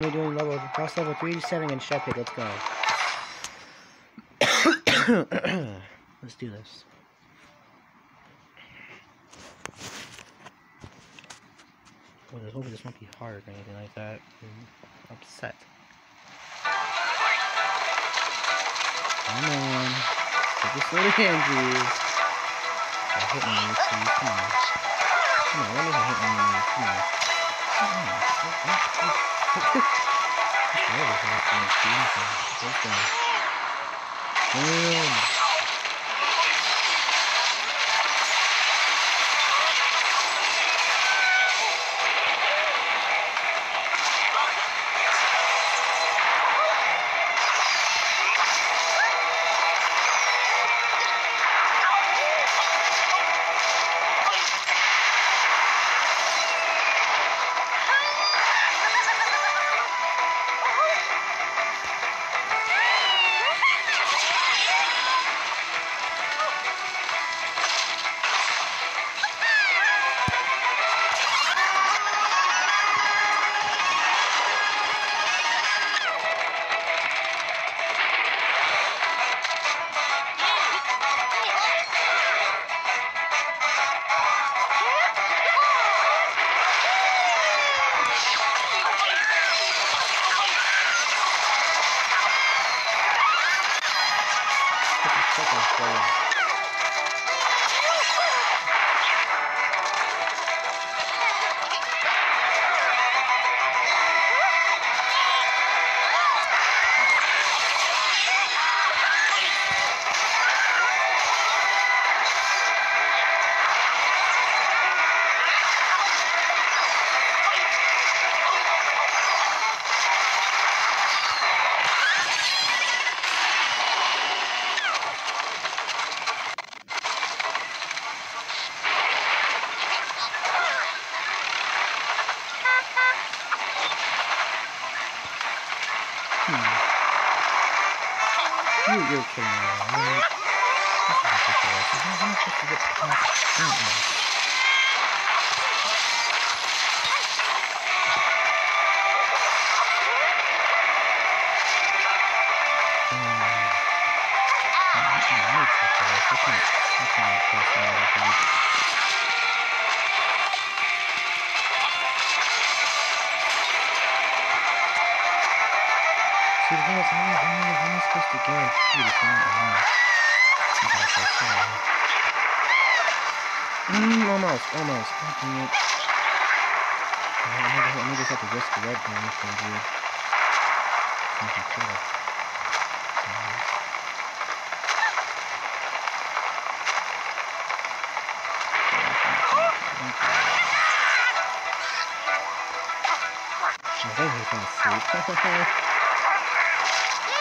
We're doing level cross level 387 and Chef Pig. Let's go. Let's do this. Well, oh, hopefully this won't be hard or anything like that. I'm upset. Come on. take this little hand, please. Hit. Come on. Come on, hit. Come on. Come on. Come on. Come on that was awesome. Damn. Wow. You, you're kidding me. Right? This is ridiculous. How to get out now? I can't, I See, the thing is, how am i'm supposed to go through the thing behind? Mmm, almost, almost. God dang it. I never, I never have to risk the red thing, which is weird. Something cool. Oh, they're sleep.